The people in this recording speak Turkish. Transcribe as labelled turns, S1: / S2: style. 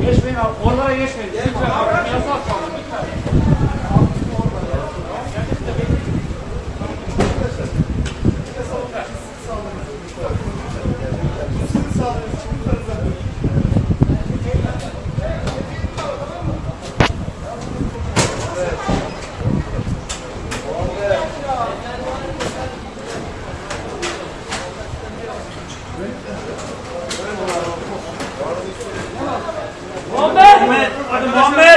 S1: Geçmeyin abi. Oralara geçmeyin. Lütfen abi. Yasak kalın. Lütfen. Thank you. Mohamed!